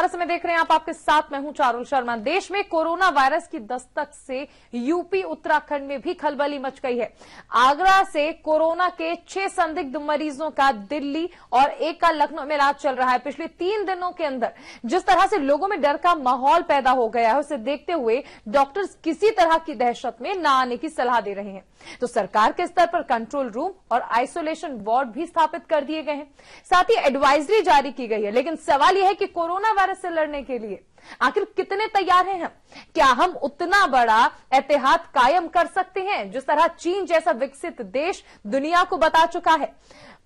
नमस्कार समय देख रहे हैं आप, आपके साथ मैं हूँ चारुल शर्मा। देश में कोरोना वायरस की दस्तक से यूपी, उत्तराखंड में भी खलबली मच गई है। आगरा से कोरोना के छह संदिग्ध मरीजों का दिल्ली और एक का लखनऊ में इलाज चल रहा है। पिछले तीन दिनों के अंदर जिस तरह से लोगों में डर का माहौल पैदा हो गया है, उसे देखते हुए डॉक्टर्स किसी तरह की दहशत में न आने की सलाह दे रहे हैं। तो सरकार के स्तर पर कंट्रोल रूम और आइसोलेशन वार्ड भी स्थापित कर दिए गए हैं। साथ ही एडवाइजरी जारी की गई है, लेकिन सवाल यह है कि कोरोना वायरस से लड़ने के लिए। आखिर कितने तैयार हैं हम? क्या हम उतना बड़ा एहतियात कायम कर सकते हैं, जिस तरह चीन जैसा विकसित देश दुनिया को बता चुका है?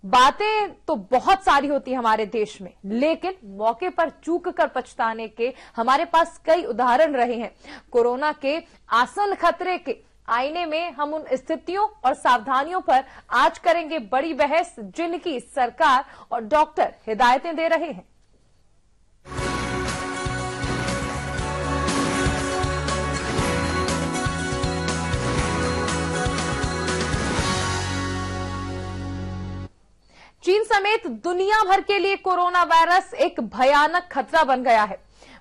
बातें तो बहुत सारी होती है हमारे देश में, लेकिन मौके पर चूक कर पछताने के हमारे पास कई उदाहरण रहे हैं। कोरोना के आसन खतरे के आईने में हम उन स्थितियों और सावधानियों पर आज करेंगे बड़ी बहस, जिनकी सरकार और डॉक्टर हिदायतें दे रहे हैं। चीन समेत दुनिया भर के लिए कोरोना वायरस एक भयानक खतरा बन गया है।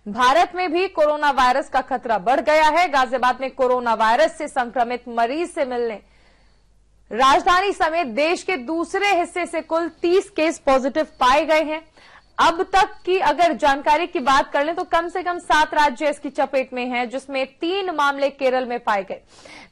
भारत में भी कोरोना वायरस का खतरा बढ़ गया है। गाजियाबाद में कोरोना वायरस से संक्रमित मरीज़ से मिलने। राजधानी समेत देश के दूसरे हिस्से से कुल 30 केस पॉजिटिव पाए गए हैं। अब तक की अगर जानकारी की बात कर लें तो कम से कम सात राज्य इसकी चपेट में हैं, जिसमें तीन मामले केरल में पाए गए।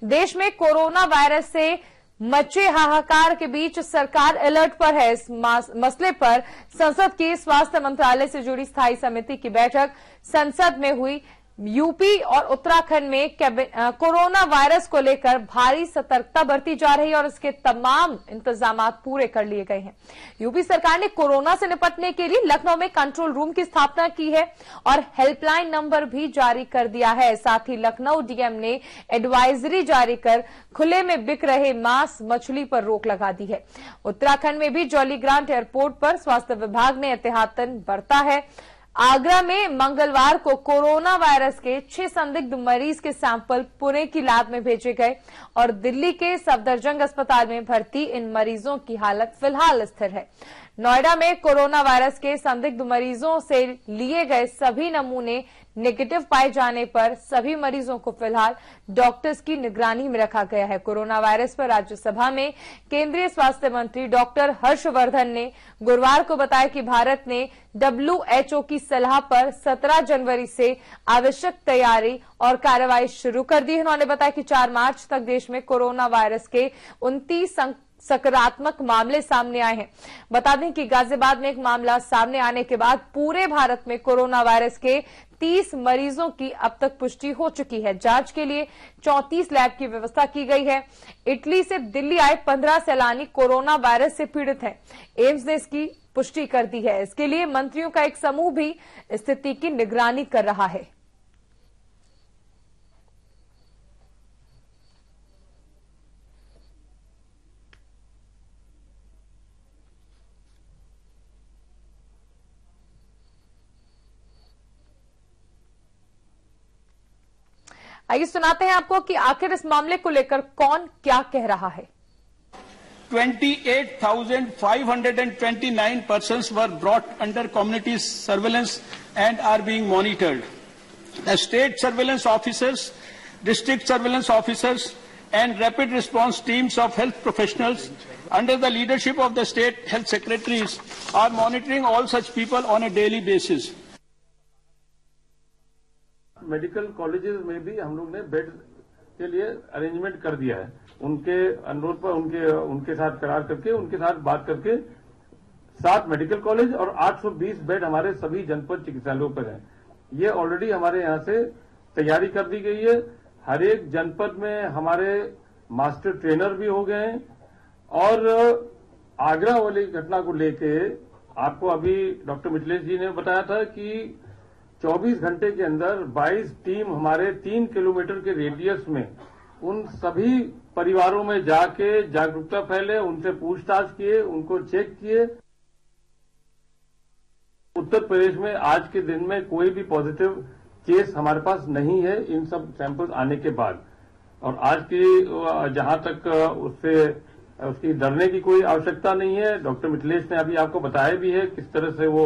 देश में कोरोना वायरस से मचे हाहाकार के बीच सरकार अलर्ट पर है। इस मसले पर संसद की स्वास्थ्य मंत्रालय से जुड़ी स्थायी समिति की बैठक संसद में हुई। यूपी और उत्तराखंड में कोरोना वायरस को लेकर भारी सतर्कता बरती जा रही है और इसके तमाम इंतज़ाम पूरे कर लिए गए हैं। यूपी सरकार ने कोरोना से निपटने के लिए लखनऊ में कंट्रोल रूम की स्थापना की है और हेल्पलाइन नंबर भी जारी कर दिया है। साथ ही लखनऊ डीएम ने एडवाइजरी जारी कर खुले में बिक रहे मांस मछली पर रोक लगा दी है। उत्तराखंड में भी जॉलीग्रांट एयरपोर्ट पर स्वास्थ्य विभाग ने एहतियातन बरता है। आगरा में मंगलवार को कोरोना वायरस के छह संदिग्ध मरीज़ के सैंपल पुणे की लैब में भेजे गए और दिल्ली के सफदरजंग अस्पताल में भर्ती इन मरीजों की हालत फ़िलहाल स्थिर है। नोएडा में कोरोना वायरस के संदिग्ध मरीजों से लिए गए सभी नमूने नेगेटिव पाए जाने पर सभी मरीजों को फ़िलहाल डॉक्टर्स की निगरानी में रखा गया है। कोरोना वायरस पर राज्यसभा में केंद्रीय स्वास्थ्य मंत्री डॉक्टर हर्षवर्धन ने गुरुवार को बताया कि भारत ने डब्ल्यूएचओ की सलाह पर 17 जनवरी से आवश्यक तैयारी और कार्रवाई शुरू कर दी उन्होंने बताया कि 4 मार्च तक देश में कोरोना वायरस के उनतीस सकारात्मक मामले सामने आए हैं। बता दें कि गाजियाबाद में एक मामला सामने आने के बाद पूरे भारत में कोरोना वायरस के 30 मरीजों की अब तक पुष्टि हो चुकी है। जाँच के लिए 34 लैब की व्यवस्था की गई है। इटली से दिल्ली आए 15 सैलानी कोरोना वायरस से पीड़ित हैं। एम्स ने इसकी पुष्टि कर दी है। इसके लिए मंत्रियों का एक समूह भी स्थिति की निगरानी कर रहा है। आइए सुनाते हैं आपको कि आखिर इस मामले को लेकर कौन क्या कह रहा है 28,529 persons were brought under community surveillance and are being monitored. The state surveillance officers, district surveillance officers, and rapid response teams of health professionals under the leadership of the state health secretaries are monitoring all such people on a daily basis. Medical colleges में भी हम लोग ने bed के लिए arrangement कर दिया है। उनके अनुरोध पर, उनके उनके साथ करार करके, उनके साथ बात करके सात मेडिकल कॉलेज और 820 बेड हमारे सभी जनपद चिकित्सालयों पर हैं। ये ऑलरेडी हमारे यहाँ से तैयारी कर दी गई है। हर एक जनपद में हमारे मास्टर ट्रेनर भी हो गए हैं। और आगरा वाली घटना को लेके आपको अभी डॉक्टर मिथिलेश जी ने बताया था कि 24 घंटे के अंदर 22 टीम हमारे तीन किलोमीटर के रेडियस में उन सभी परिवारों में जाके जागरूकता फैले, उनसे पूछताछ किए, उनको चेक किए। उत्तर प्रदेश में आज के दिन में कोई भी पॉजिटिव केस हमारे पास नहीं है, इन सब सैंपल्स आने के बाद। और आज की जहाँ तक उससे, उसकी डरने की कोई आवश्यकता नहीं है, डॉक्टर मिथिलेश ने अभी आपको बताया भी है किस तरह से वो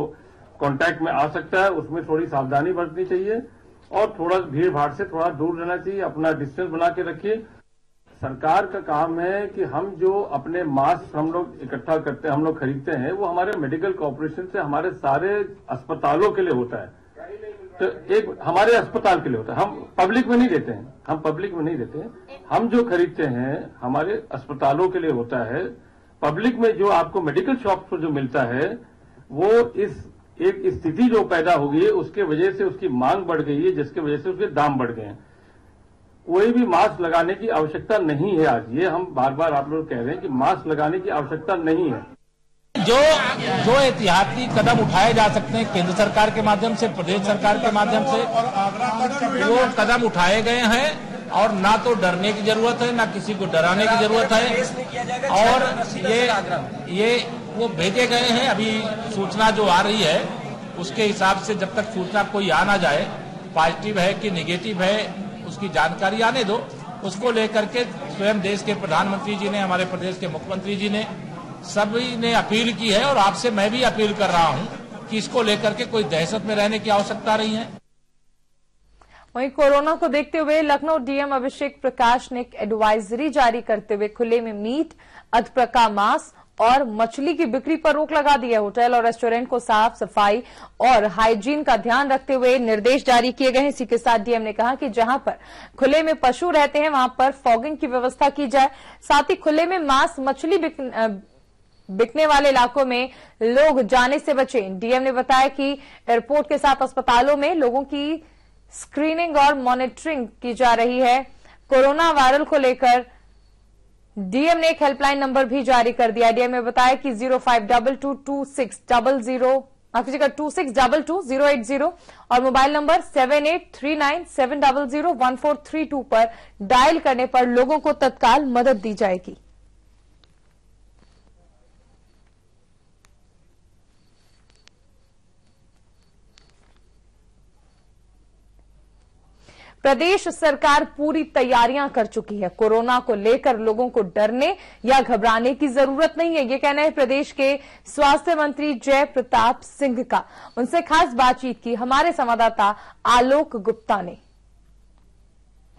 कांटेक्ट में आ सकता है, उसमें थोड़ी सावधानी बरतनी चाहिए और थोड़ा भीड़ भाड़ से थोड़ा दूर रहना चाहिए, अपना डिस्टेंस बना के रखिए। सरकार का काम है कि हम जो अपने मास्क हम लोग इकट्ठा करते हैं, हम लोग खरीदते हैं, वो हमारे मेडिकल कॉरपोरेशन से हमारे सारे अस्पतालों के लिए होता है। तो एक हमारे अस्पताल के लिए होता है। हम पब्लिक में नहीं देते हैं। हम पब्लिक में नहीं देते हैं। हम जो खरीदते हैं, हमारे अस्पतालों के लिए होता है। पब्लिक में जो आपको मेडिकल शॉप पर जो मिलता है, वो इस एक स्थिति जो पैदा हो गई है, उसके वजह से उसकी मांग बढ़ गई है, जिसकी वजह से उसके दाम बढ़ गए हैं। कोई भी मास्क लगाने की आवश्यकता नहीं है आज। ये हम बार बार आप लोग कह रहे हैं कि मास्क लगाने की आवश्यकता नहीं है। जो जो एहतियाती कदम उठाए जा सकते हैं, केंद्र सरकार के माध्यम से, प्रदेश सरकार के माध्यम से, वो कदम उठाए गए हैं। और ना तो डरने की ज़रूरत है ना किसी को डराने की ज़रूरत है। और ये ये वो भेजे गए हैं अभी सूचना जो आ रही है उसके हिसाब से जब तक सूचना कोई आ ना जाए पॉजिटिव है कि निगेटिव है उसकी जानकारी आने दो। उसको लेकर के स्वयं देश के प्रधानमंत्री जी ने हमारे प्रदेश के मुख्यमंत्री जी ने सभी ने अपील की है और आपसे मैं भी अपील कर रहा हूँ कि इसको लेकर के कोई दहशत में रहने की आवश्यकता नहीं है। वहीं कोरोना को देखते हुए लखनऊ डीएम अभिषेक प्रकाश ने एक एडवाइजरी जारी करते हुए खुले में मीट, अधप्रका मांस और मछली की बिक्री पर रोक लगा दी है। होटल और रेस्टोरेंट को साफ़ सफ़ाई और हाइजीन का ध्यान रखते हुए निर्देश जारी किए गए इसी के साथ डीएम ने कहा कि जहाँ पर खुले में पशु रहते हैं, वहाँ पर फॉगिंग की व्यवस्था की जाए। साथ ही खुले में मांस, मछली बिकने वाले इलाकों में लोग जाने से बचें। डीएम ने बताया कि एयरपोर्ट के साथ अस्पतालों में लोगों की स्क्रीनिंग और मॉनिटरिंग की जा रही है। कोरोना वायरल को लेकर डीएम ने एक हेल्पलाइन नंबर भी जारी कर दिया। डीएम ने बताया कि zero five double two two six double zero कीजिएगा two six double two zero eight zero और mobile number seven eight three nine seven double zero one four three two पर डायल करने पर लोगों को तत्काल मदद दी जाएगी। प्रदेश सरकार पूरी तैयारियाँ कर चुकी है। कोरोना को लेकर लोगों को डरने या घबराने की ज़रूरत नहीं है। ये कहना है प्रदेश के स्वास्थ्य मंत्री जय प्रताप सिंह का। उनसे खास बातचीत की हमारे संवाददाता आलोक गुप्ता ने।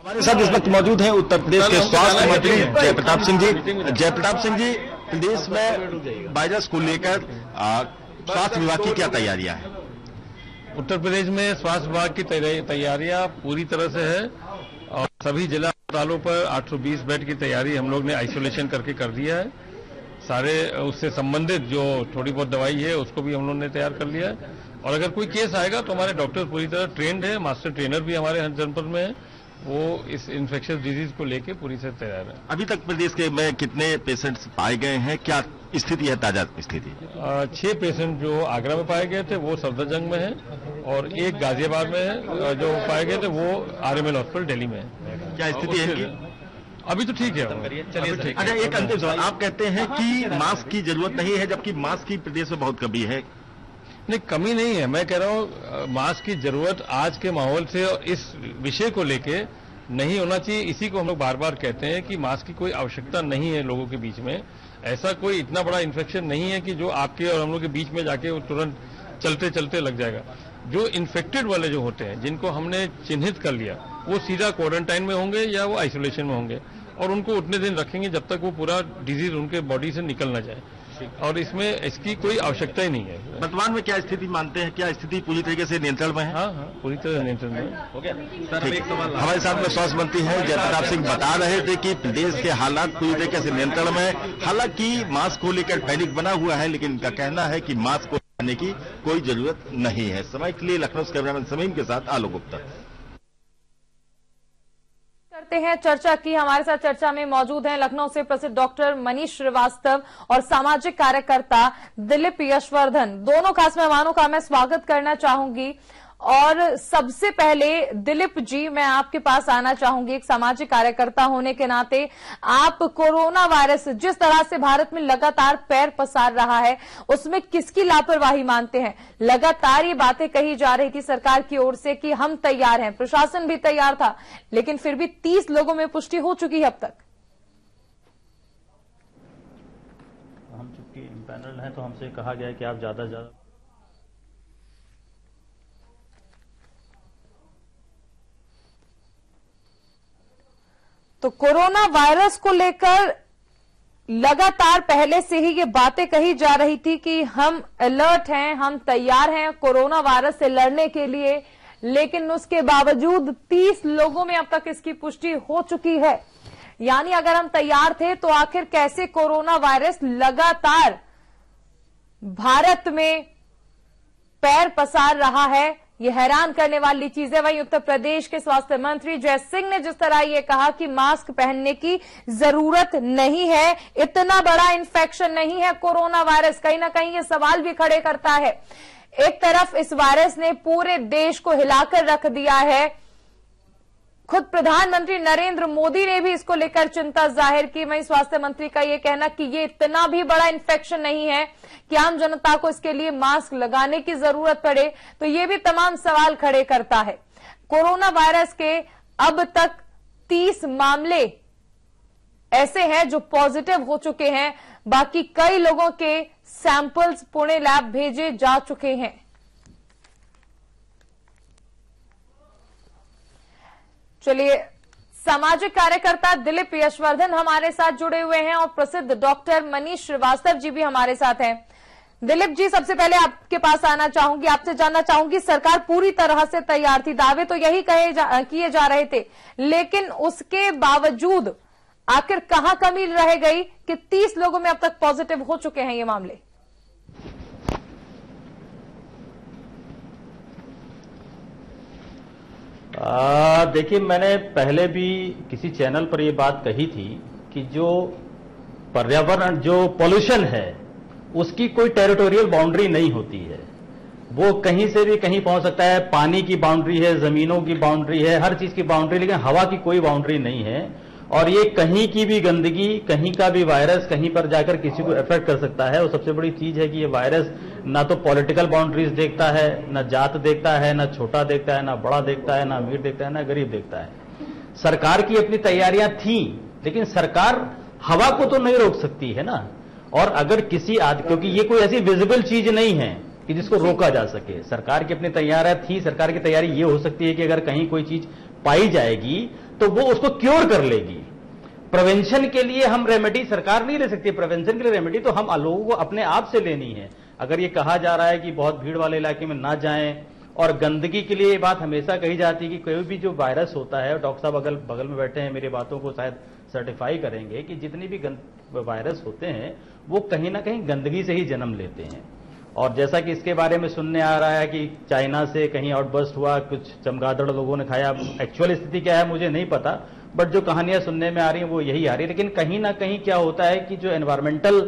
हमारे साथ इस वक्त मौजूद हैं उत्तर प्रदेश के स्वास्थ्य मंत्री जय प्रताप सिंह जी। जय प्रताप सिंह जी प्रदेश में वायरस को लेकर स्वास्थ्य विभाग की क्या तैयारियाँ हैं? उत्तर प्रदेश में स्वास्थ्य विभाग की तैयारियाँ पूरी तरह से है और सभी जिला अस्पतालों पर 820 बेड की तैयारी हम लोग ने आइसोलेशन करके कर दिया है। सारे उससे संबंधित जो थोड़ी बहुत दवाई है, उसको भी हम लोग ने तैयार कर लिया है। और अगर कोई केस आएगा तो हमारे डॉक्टर पूरी तरह ट्रेंड है, मास्टर ट्रेनर भी हमारे हर जनपद में है। वो इस इन्फेक्शियस डिज़ीज़ को लेके पूरी तरह तैयार है। अभी तक प्रदेश के में कितने पेशेंट्स पाए गए हैं? क्या स्थिति है ताज़ा स्थिति छह पेशेंट जो आगरा में पाए गए थे वो सफदरजंग में है और एक गाजियाबाद में है जो पाए गए थे वो आरएमएल हॉस्पिटल दिल्ली में है। क्या स्थिति है इनकी? अभी तो ठीक है चलिए ठीक अच्छा एक अंतिम सवाल। आप कहते हैं कि मास्क की ज़रूरत नहीं है जबकि मास्क की प्रदेश में बहुत कमी है। नहीं कमी नहीं है। मैं कह रहा हूँ मास्क की ज़रूरत आज के माहौल से और इस विषय को लेके नहीं होना चाहिए। इसी को हम लोग बार बार कहते हैं कि मास्क की कोई आवश्यकता नहीं है लोगों के बीच में। ऐसा कोई इतना बड़ा इन्फेक्शन नहीं है कि जो आपके और हम लोग के बीच में जाके वो तुरंत चलते चलते लग जाएगा। जो इन्फेक्टेड वाले जो होते हैं, जिनको हमने चिन्हित कर लिया, वो सीधा क्वारंटाइन में होंगे या वो आइसोलेशन में होंगे और उनको उतने दिन रखेंगे जब तक वो पूरा डिज़ीज़ उनके बॉडी से निकल ना जाए। और इसमें इसकी कोई आवश्यकता ही नहीं है। वर्तमान में क्या स्थिति मानते हैं? क्या स्थिति पूरी तरीके से नियंत्रण में है? हाँ हाँ पूरी तरह नियंत्रण में हो। गया हमारे साथ में स्वास्थ्य मंत्री हैं जयप्रताप सिंह बता रहे थे कि प्रदेश के हालात पूरी तरीके से नियंत्रण में है। हालाँकि मास्क को लेकर पैनिक बना हुआ है लेकिन इनका कहना है कि मास्क को लगाने की कोई ज़रूरत नहीं है। समय के लिए लखनऊ कैमरामैन समीम के साथ आलोक गुप्ता। करते हैं चर्चा की। हमारे साथ चर्चा में मौजूद हैं लखनऊ से प्रसिद्ध डॉक्टर मनीष श्रीवास्तव और सामाजिक कार्यकर्ता दिलीप यशवर्धन। दोनों खास मेहमानों का मैं स्वागत करना चाहूँगी। और सबसे पहले दिलीप जी, मैं आपके पास आना चाहूँगी, एक सामाजिक कार्यकर्ता होने के नाते। आप कोरोना वायरस, जिस तरह से भारत में लगातार पैर पसार रहा है, उसमें किसकी लापरवाही मानते हैं? लगातार ये बातें कही जा रही थी सरकार की ओर से कि हम तैयार हैं। प्रशासन भी तैयार था, लेकिन फिर भी तीस लोगों में पुष्टि हो चुकी है अब तक। हम चूँकि पैनल हैं तो हमसे कहा गया है कि आप ज़्यादा ज़्यादा तो कोरोना वायरस को लेकर लगातार पहले से ही ये बातें कही जा रही थी कि हम अलर्ट हैं, हम तैयार हैं कोरोना वायरस से लड़ने के लिए, लेकिन उसके बावजूद 30 लोगों में अब तक इसकी पुष्टि हो चुकी है। यानी अगर हम तैयार थे तो आखिर कैसे कोरोना वायरस लगातार भारत में पैर पसार रहा है? ये हैरान करने वाली चीज़ है। वहीं उत्तर प्रदेश के स्वास्थ्य मंत्री जय सिंह ने जिस तरह ये कहा कि मास्क पहनने की ज़रूरत नहीं है, इतना बड़ा इन्फेक्शन नहीं है कोरोना वायरस, कहीं ना कहीं ये सवाल भी खड़े करता है। एक तरफ़ इस वायरस ने पूरे देश को हिलाकर रख दिया है। खुद प्रधानमंत्री नरेंद्र मोदी ने भी इसको लेकर चिंता ज़ाहिर की। वहीं स्वास्थ्य मंत्री का यह कहना कि ये इतना भी बड़ा इन्फेक्शन नहीं है कि आम जनता को इसके लिए मास्क लगाने की ज़रूरत पड़े तो ये भी तमाम सवाल खड़े करता है। कोरोना वायरस के अब तक 30 मामले ऐसे हैं जो पॉजिटिव हो चुके हैं। बाकी कई लोगों के सैंपल्स पुणे लैब भेजे जा चुके हैं। चलिए सामाजिक कार्यकर्ता दिलीप यशवर्धन हमारे साथ जुड़े हुए हैं और प्रसिद्ध डॉक्टर मनीष श्रीवास्तव जी भी हमारे साथ हैं। दिलीप जी सबसे पहले आपके पास आना चाहूँगी आपसे जानना चाहूँगी सरकार पूरी तरह से तैयार थी। दावे तो यही कहे जा, किए जा रहे थे लेकिन उसके बावजूद आखिर कहाँ कमी रह गई कि 30 लोगों में अब तक पॉजिटिव हो चुके हैं ये मामले? देखिए, मैंने पहले भी किसी चैनल पर यह बात कही थी कि जो पर्यावरण, जो पॉल्यूशन है, उसकी कोई टेरिटोरियल बाउंड्री नहीं होती है। वो कहीं से भी कहीं पहुँच सकता है। पानी की बाउंड्री है, जमीनों की बाउंड्री है, हर चीज़ की बाउंड्री, लेकिन हवा की कोई बाउंड्री नहीं है। और ये कहीं की भी गंदगी कहीं का भी वायरस कहीं पर जाकर किसी को इफ़ेक्ट कर सकता है। और सबसे बड़ी चीज़ है कि ये वायरस ना तो पॉलिटिकल बाउंड्रीज देखता है ना जात देखता है ना छोटा देखता है ना बड़ा देखता है ना अमीर देखता है ना गरीब देखता है। सरकार की अपनी तैयारियाँ थी लेकिन सरकार हवा को तो नहीं रोक सकती है ना। और अगर किसी आदि क्योंकि ये कोई ऐसी विजिबल चीज़ नहीं है कि जिसको रोका जा सके। सरकार की अपनी तैयारियाँ थी सरकार की तैयारी ये हो सकती है कि अगर कहीं कोई चीज़ पाई जाएगी तो वो उसको क्योर कर लेगी। प्रिवेंशन के लिए हम रेमेडी सरकार नहीं ले सकती। प्रिवेंशन के लिए रेमेडी तो हम लोगों को अपने आप से लेनी है। अगर ये कहा जा रहा है कि बहुत भीड़ वाले इलाके में ना जाएँ, और गंदगी के लिए ये बात हमेशा कही जाती है कि कोई भी जो वायरस होता है, डॉक्टर साहब अगल बगल में बैठे हैं, मेरी बातों को शायद सर्टिफाई करेंगे कि जितनी भी वायरस होते हैं, वो कहीं ना कहीं गंदगी से ही जन्म लेते हैं। और जैसा कि इसके बारे में सुनने आ रहा है कि चाइना से कहीं आउटबर्स्ट हुआ, कुछ चमगादड़ लोगों ने खाया। एक्चुअल स्थिति क्या है, मुझे नहीं पता बट जो कहानियाँ सुनने में आ रही हैं, वो यही आ रही है। लेकिन कहीं ना कहीं क्या होता है कि जो एनवायरमेंटल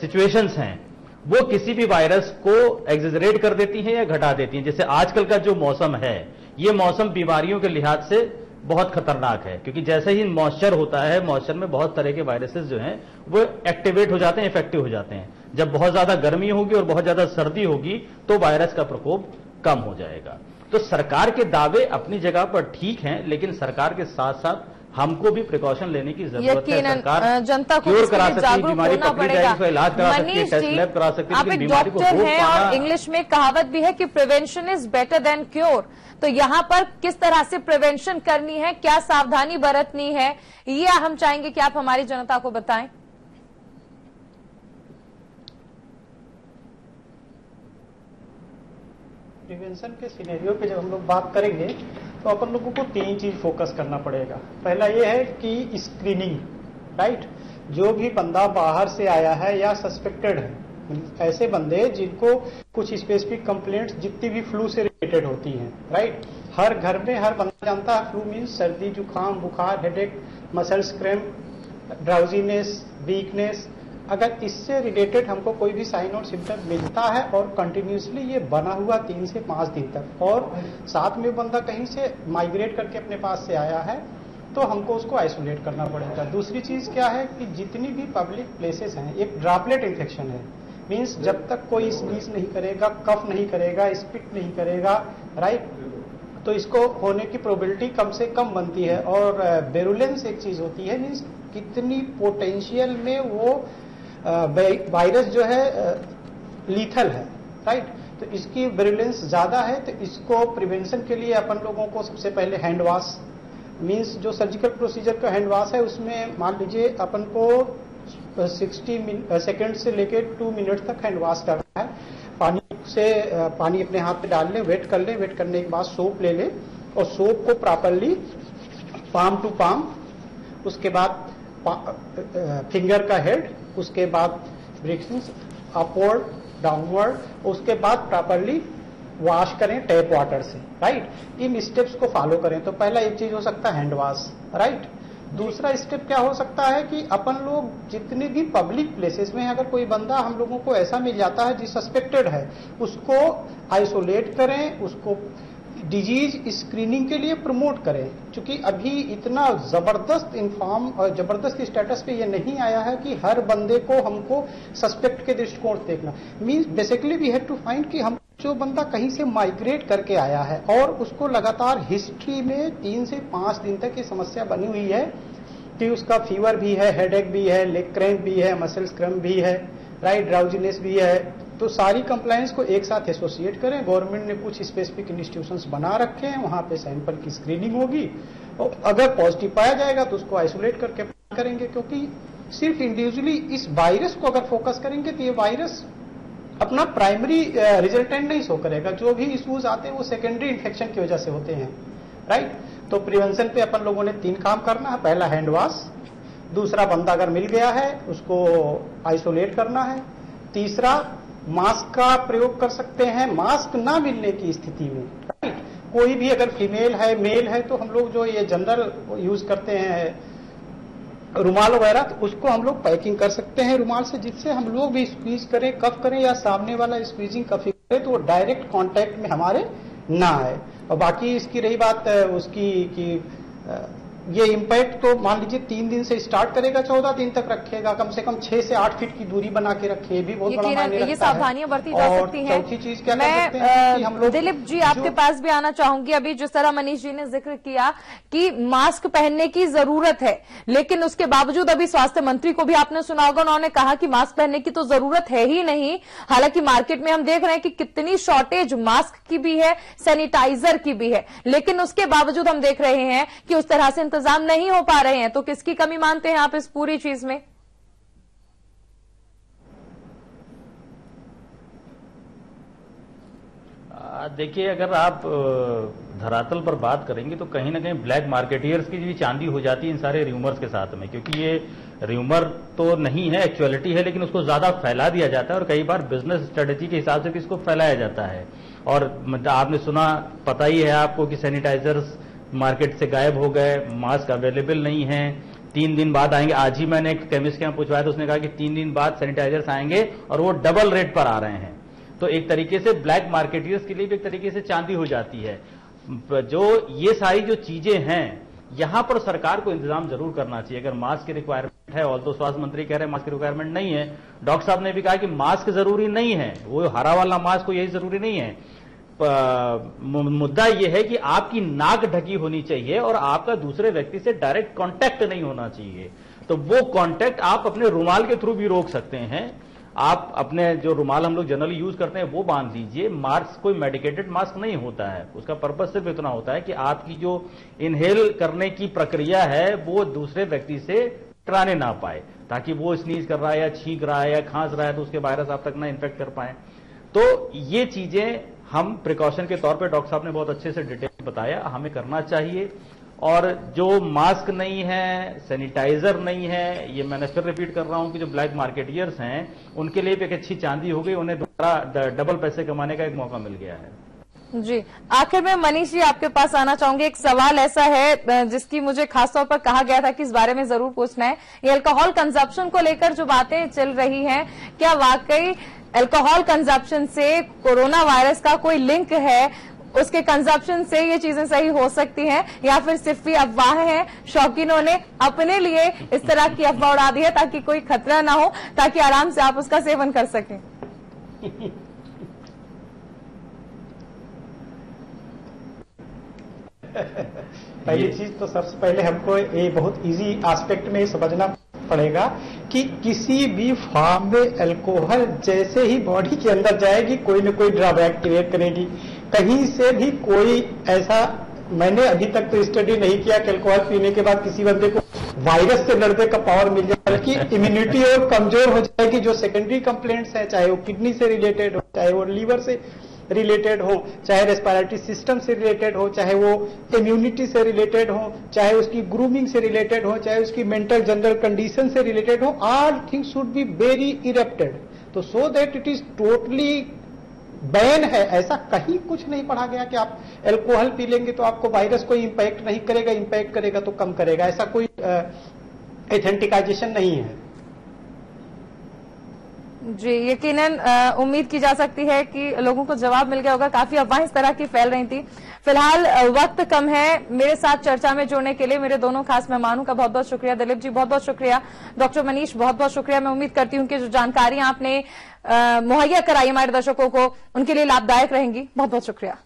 सिचुएशंस हैं, वो किसी भी वायरस को एग्जेजरेट कर देती हैं या घटा देती हैं। जैसे आजकल का जो मौसम है, ये मौसम बीमारियों के लिहाज से बहुत खतरनाक है, क्योंकि जैसे ही मॉइस्चर होता है मॉइस्चर में बहुत तरह के वायरसेस जो हैं, वो एक्टिवेट हो जाते हैं इफ़ेक्टिव हो जाते हैं। जब बहुत ज़्यादा गर्मी होगी और बहुत ज़्यादा सर्दी होगी तो वायरस का प्रकोप कम हो जाएगा। तो सरकार के दावे अपनी जगह पर ठीक हैं लेकिन सरकार के साथ साथ हमको भी प्रिकॉशन लेने की ज़रूरत है। सरकार जनता को करा सकती है बीमारी पकड़ी जाएगी इलाज करा सकती है टेस्ट लैब करा सकती है आप एक डॉक्टर हैं और इंग्लिश में कहावत भी है कि prevention is better than cure तो यहाँ पर किस तरह से प्रिवेंशन करनी है क्या सावधानी बरतनी है ये हम चाहेंगे कि आप हमारी जनता को बताएँ। प्रिवेंशन के सिनेरियो पे जब हम लोग बात करेंगे तो अपन लोगों को तीन चीज़ फोकस करना पड़ेगा। पहला ये है कि स्क्रीनिंग राइट जो भी बंदा बाहर से आया है या सस्पेक्टेड है ऐसे बंदे जिनको कुछ स्पेसिफिक कंप्लेंट्स जितनी भी फ्लू से रिलेटेड होती हैं राइट हर घर में हर बंदा जानता है फ्लू मीन्स सर्दी, जुकाम, बुखार headache muscles cramp drowsiness weakness अगर इससे रिलेटेड हमको कोई भी साइन और सिम्टम मिलता है और कंटिन्यूसली ये बना हुआ तीन से पाँच दिन तक, और साथ में बंदा कहीं से माइग्रेट करके अपने पास से आया है तो हमको उसको आइसोलेट करना पड़ेगा। दूसरी चीज़ क्या है कि जितनी भी पब्लिक प्लेसेस हैं, एक ड्रॉपलेट इन्फेक्शन है। मीन्स जब तक कोई स्नीज नहीं करेगा कफ नहीं करेगा स्पिट नहीं करेगा राइट तो इसको होने की प्रोबेबिलिटी कम से कम बनती है। और बेरुलेंस एक चीज़ होती है मीन्स कितनी पोटेंशियल में वो वायरस जो है लीथल है राइट तो इसकी विरुलेंस ज़्यादा है तो इसको प्रिवेंशन के लिए अपन लोगों को सबसे पहले हैंड वॉश मींस जो सर्जिकल प्रोसीजर का हैंड वॉश है, उसमें मान लीजिए अपन को 60 सेकंड से लेके टू मिनट तक हैंड वॉश करना है। पानी से पानी अपने हाथ में डाल लें वेट कर लें वेट करने के बाद सोप ले लें और सोप को प्रॉपरली पाम टू पाम उसके बाद फिंगर का हेड उसके बाद ब्रेक्सिंग अपवर्ड डाउनवर्ड उसके बाद प्रॉपरली वॉश करें टैप वाटर से राइट इन स्टेप्स को फॉलो करें तो पहला एक चीज़ हो सकता है हैंड वॉश राइट दूसरा स्टेप क्या हो सकता है कि अपन लोग जितने भी पब्लिक प्लेसेस में अगर कोई बंदा हम लोगों को ऐसा मिल जाता है, जो सस्पेक्टेड है, उसको आइसोलेट करें, उसको डिज़ीज़ स्क्रीनिंग के लिए प्रमोट करें, क्योंकि अभी इतना ज़बरदस्त इन्फॉर्म ज़बरदस्त स्टेटस पे ये नहीं आया है कि हर बंदे को हमको सस्पेक्ट के दृष्टिकोण देखना। Means basically we have to find कि हम, जो बंदा कहीं से माइग्रेट करके आया है, और उसको लगातार हिस्ट्री में तीन से पाँच दिन तक ये समस्या बनी हुई है, कि उसका फीवर भी है हेडेक भी है लेग क्रैम्प भी है मसल क्रैम्प भी है राइट ड्राउजीनेस भी है तो सारी कंप्लायंस को एक साथ एसोसिएट करें। गवर्नमेंट ने कुछ स्पेसिफिक इंस्टीट्यूशंस बना रखे हैं, वहाँ पे सैंपल की स्क्रीनिंग होगी। और अगर पॉजिटिव पाया जाएगा तो उसको आइसोलेट करके करेंगे, क्योंकि सिर्फ़ इंडिविजुअली इस वायरस को अगर फोकस करेंगे तो ये वायरस अपना प्राइमरी रिजल्टेंट नहीं शो करेगा। जो भी इश्यूज़ आते हैं वो सेकेंडरी इन्फेक्शन की वजह से होते हैं। राइट तो प्रिवेंशन पे अपन लोगों ने तीन काम करना है। पहला हैंड वॉश दूसरा बंदा अगर मिल गया है, उसको आइसोलेट करना है। तीसरा मास्क का प्रयोग कर सकते हैं, मास्क ना मिलने की स्थिति में। राइट कोई भी अगर फीमेल है मेल है तो हम लोग जो ये जनरल यूज़ करते हैं, रुमाल वगैरह तो उसको हम लोग पैकिंग कर सकते हैं रुमाल से, जिससे हम लोग भी स्क्वीज करें, कफ करें या सामने वाला स्क्वीजिंग कफी करे तो वो डायरेक्ट कांटेक्ट में हमारे ना आए। और बाकी इसकी रही बात उसकी कि ये इम्पैक्ट तो मान लीजिए तीन दिन से स्टार्ट करेगा चौदह दिन तक रखेगा कम से कम छह से आठ फीट की दूरी बना के रखे ये भी बहुत बड़ा मायने ये सावधानियाँ बरती जा सकती हैं। चौथी चीज़ क्या कर मैं सकते हैं कि हम लोग दिलीप जी आपके पास भी आना चाहूँगी। अभी जिस तरह मनीष जी ने ज़िक्र किया कि मास्क पहनने की ज़रूरत है लेकिन उसके बावजूद अभी स्वास्थ्य मंत्री को भी आपने सुना होगा उन्होंने कहा कि मास्क पहनने की तो ज़रूरत है ही नहीं। हालाँकि मार्केट में हम देख रहे हैं कि कितनी शॉर्टेज मास्क की भी है सैनिटाइजर की भी है लेकिन उसके बावजूद हम देख रहे हैं कि उस तरह से इंतज़ाम नहीं हो पा रहे हैं तो किसकी कमी मानते हैं आप इस पूरी चीज़ में? देखिए, अगर आप धरातल पर बात करेंगे तो कहीं ना कहीं ब्लैक मार्केटियर्स की भी चांदी हो जाती है इन सारे र्यूमर्स के साथ में, क्योंकि ये र्यूमर तो नहीं है एक्चुअलिटी है, लेकिन उसको ज़्यादा फैला दिया जाता है और कई बार बिज़नेस स्ट्रेटेजी के हिसाब से भी इसको फैलाया जाता है। और मतलब आपने सुना, पता ही है आपको कि सैनिटाइजर्स मार्केट से गायब हो गए, मास्क अवेलेबल नहीं है। तीन दिन बाद आएँगे। आज ही मैंने एक केमिस्ट के यहाँ पूछवाया तो उसने कहा कि तीन दिन बाद सैनिटाइजर्स आएँगे और वो डबल रेट पर आ रहे हैं। तो एक तरीके से ब्लैक मार्केटियर्स के लिए भी एक तरीके से चांदी हो जाती है। जो ये सारी जो चीज़ें हैं, यहाँ पर सरकार को इंतज़ाम ज़रूर करना चाहिए। अगर मास्क की रिक्वायरमेंट है और तो स्वास्थ्य मंत्री कह रहे हैं मास्क की रिक्वायरमेंट नहीं है, डॉक्टर साहब ने भी कहा कि मास्क ज़रूरी नहीं है। वो हरा वाला मास्क को यही ज़रूरी नहीं है। मुद्दा यह है कि आपकी नाक ढकी होनी चाहिए और आपका दूसरे व्यक्ति से डायरेक्ट कांटेक्ट नहीं होना चाहिए। तो वो कांटेक्ट आप अपने रुमाल के थ्रू भी रोक सकते हैं। आप अपने जो रुमाल हम लोग जनरली यूज़ करते हैं, वो बाँध लीजिए मास्क, कोई मेडिकेटेड मास्क नहीं होता है। उसका पर्पज सिर्फ़ इतना होता है कि आपकी जो इनहेल करने की प्रक्रिया है, वो दूसरे व्यक्ति से टकराने ना पाए, ताकि वो स्नीज कर रहा है या छींक रहा है या खांस रहा है तो उसके वायरस आप तक ना इन्फेक्ट कर पाए। तो ये चीज़ें हम प्रिकॉशन के तौर पे डॉक्टर साहब ने बहुत अच्छे से डिटेल बताया, हमें करना चाहिए। और जो मास्क नहीं है सैनिटाइजर नहीं है, ये मैंने फिर रिपीट कर रहा हूँ कि जो ब्लैक मार्केटियर्स हैं, उनके लिए एक अच्छी चांदी हो गई, उन्हें दोबारा डबल पैसे कमाने का एक मौका मिल गया है। जी, आखिर में मनीष जी आपके पास आना चाहूँगी। एक सवाल ऐसा है जिसकी मुझे खासतौर पर कहा गया था कि इस बारे में ज़रूर पूछना है। ये अल्कोहल कंजप्शन को लेकर जो बातें चल रही हैं, क्या वाकई अल्कोहल कंजप्शन से कोरोना वायरस का कोई लिंक है, उसके कंजप्शन से ये चीज़ें सही हो सकती हैं, या फिर सिर्फ़ ही अफवाह हैं? शौकीनों ने अपने लिए इस तरह की अफवाह उड़ा दी है ताकि कोई खतरा ना हो, ताकि आराम से आप उसका सेवन कर सकें। पहली चीज़ तो सबसे पहले हमको ये बहुत इजी एस्पेक्ट में समझना पड़ेगा कि किसी भी फॉर्म में अल्कोहल जैसे ही बॉडी के अंदर जाएगी, कोई ना कोई ड्रॉबैक क्रिएट करेगी। कहीं से भी कोई ऐसा, मैंने अभी तक तो स्टडी नहीं किया कि अल्कोहल पीने के बाद किसी बंदे को वायरस से लड़ने का पावर मिल जाए, बल्कि इम्यूनिटी और कमज़ोर हो जाएगी जो सेकेंडरी कंप्लेंट्स है, चाहे वो किडनी से रिलेटेड हो, चाहे वो लीवर से। रिलेटेड हो, चाहे रेस्पायरेटरी सिस्टम से रिलेटेड हो, चाहे वो इम्यूनिटी से रिलेटेड हो, चाहे उसकी ग्रूमिंग से रिलेटेड हो, चाहे उसकी मेंटल जनरल कंडीशन से रिलेटेड हो all things should be very erupted तो so that it is totally ban है, ऐसा कहीं कुछ नहीं पढ़ा गया कि आप एल्कोहल पी लेंगे तो आपको वायरस कोई इंपैक्ट नहीं करेगा इंपैक्ट करेगा तो कम करेगा, ऐसा कोई एथेंटिकाइजेशन नहीं है। जी, यकीनन उम्मीद की जा सकती है कि लोगों को जवाब मिल गया होगा। काफ़ी अफवाह इस तरह की फैल रही थी। फ़िलहाल वक्त कम है मेरे साथ चर्चा में जुड़ने के लिए। मेरे दोनों खास मेहमानों का बहुत बहुत शुक्रिया। दिलीप जी बहुत बहुत शुक्रिया। डॉक्टर मनीष बहुत बहुत शुक्रिया। मैं उम्मीद करती हूँ कि जो जानकारी आपने मुहैया कराई हमारे दर्शकों को, उनके लिए लाभदायक रहेंगी। बहुत बहुत शुक्रिया।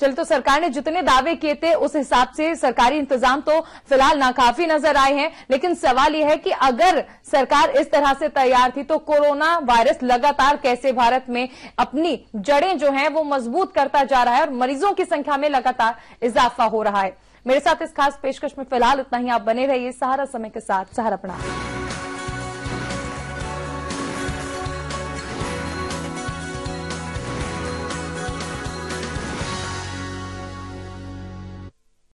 चल तो सरकार ने जितने दावे किए थे, उस हिसाब से सरकारी इंतज़ाम तो फ़िलहाल नाकाफी नज़र आए हैं। लेकिन सवाल यह है कि अगर सरकार इस तरह से तैयार थी तो कोरोना वायरस लगातार कैसे भारत में अपनी जड़ें जो हैं, वो मज़बूत करता जा रहा है और मरीजों की संख्या में लगातार इजाफा हो रहा है। मेरे साथ इस खास पेशकश में फ़िलहाल इतना ही। आप बने रहिए सहारा समय के साथ, सहारा प्रणाम